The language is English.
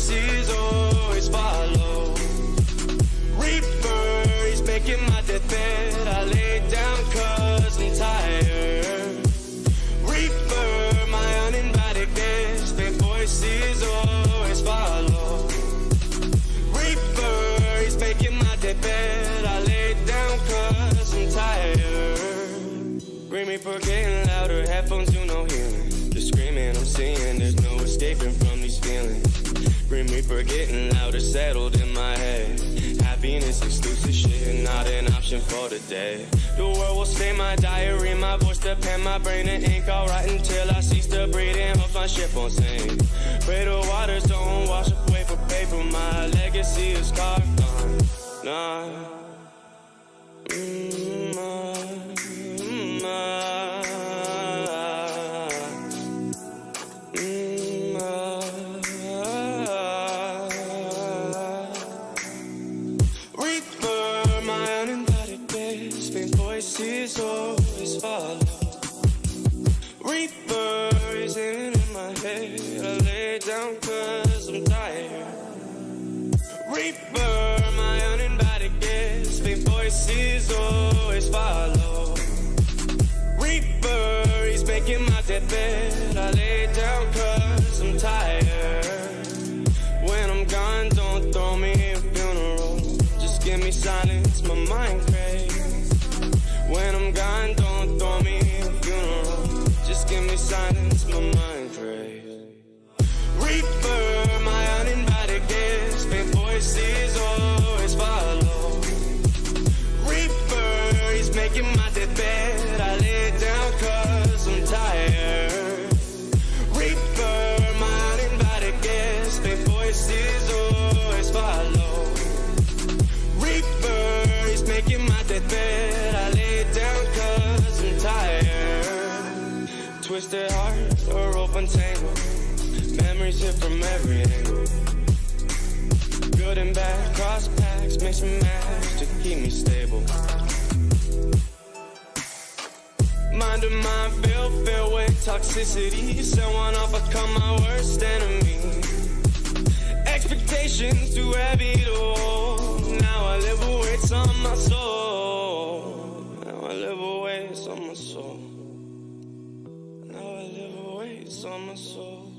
voices always follow. Reaper, he's making my deathbed. I lay down cause I'm tired. Reaper, my uninvited guest. Faint voices always follow. Reaper, he's making my deathbed. I lay down cause I'm tired. For getting louder, headphones do no healing. The screaming I'm seeing, there's no escaping from these feelings. For getting louder, settled in my head. Happiness, exclusive shit, not an option for today. The world will stay my diary, my voice, the pen, my brain, and ink. I'll write until I cease to breathe and hope my ship won't sink. Pray the waters don't wash guest, voices always follow. Reaper is in my head, I lay down cause I'm tired. Reaper, my uninvited guest, faint voices always follow. Reaper, he's making my deathbed, voices always follow. Reaper, he's making my deathbed. I lay down cause I'm tired. Twisted heart, a rope untangled. Memories hit from every angle. Good and bad, cross packs, mix and match to keep me stable. Mind and mind filled, filled with toxicity. Someone off, become my worst enemy. Expectations too heavy to hold. Now I live with weights on my soul. Now I live with weights on my soul. Now I live with weights on my soul.